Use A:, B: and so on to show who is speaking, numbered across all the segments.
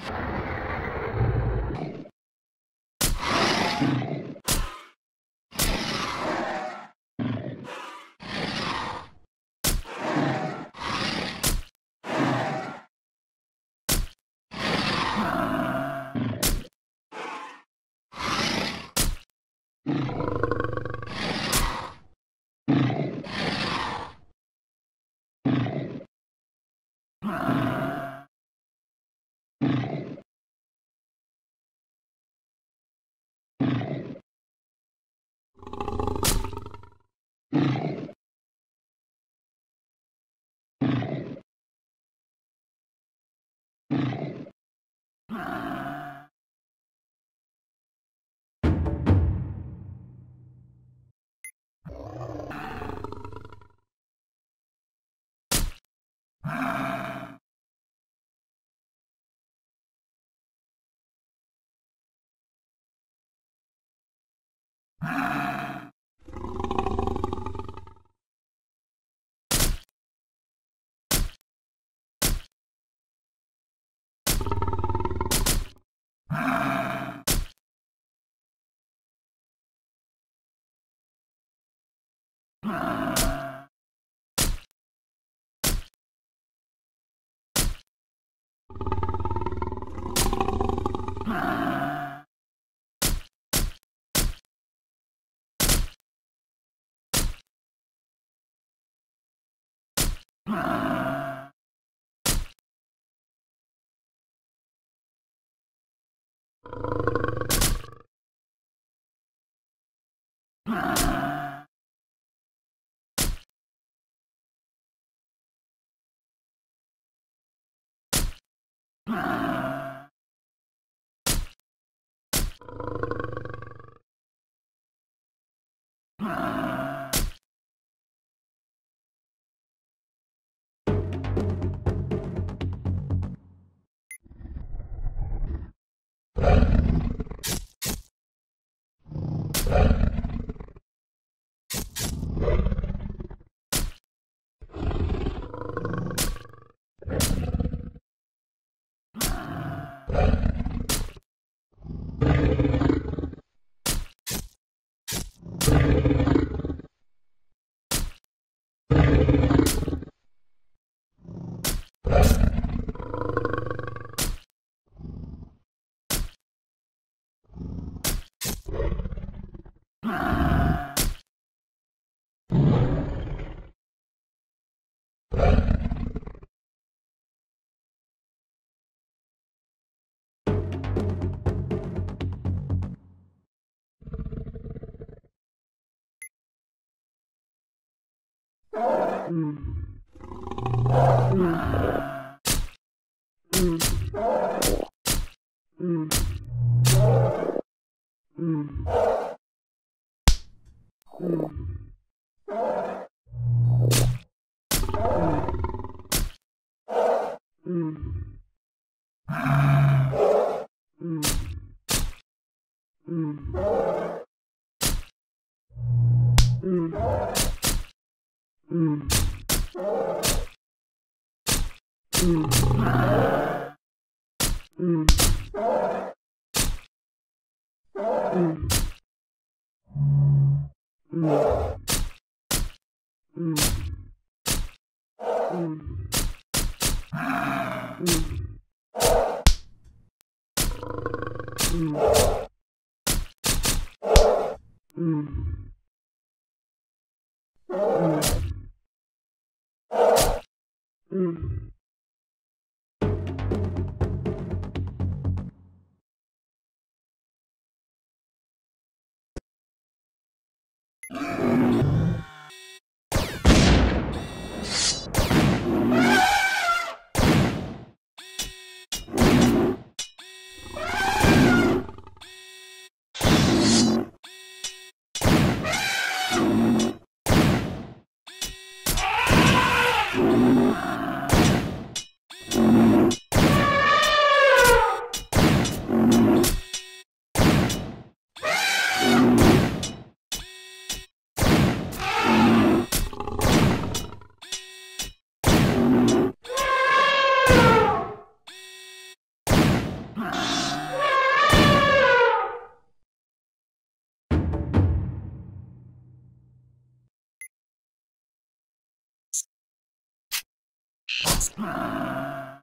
A: you Thank you. Ah! you Mm. Mm-hmm. Thank you. Ah!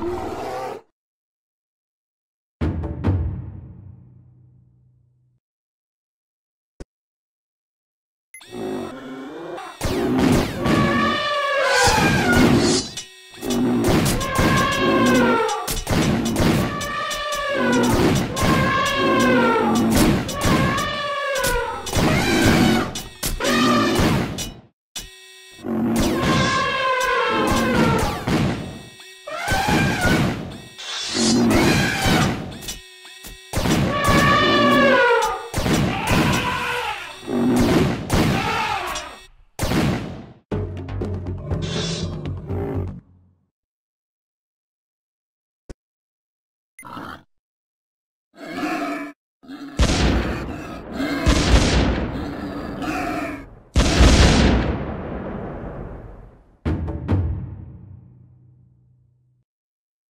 A: Thank you.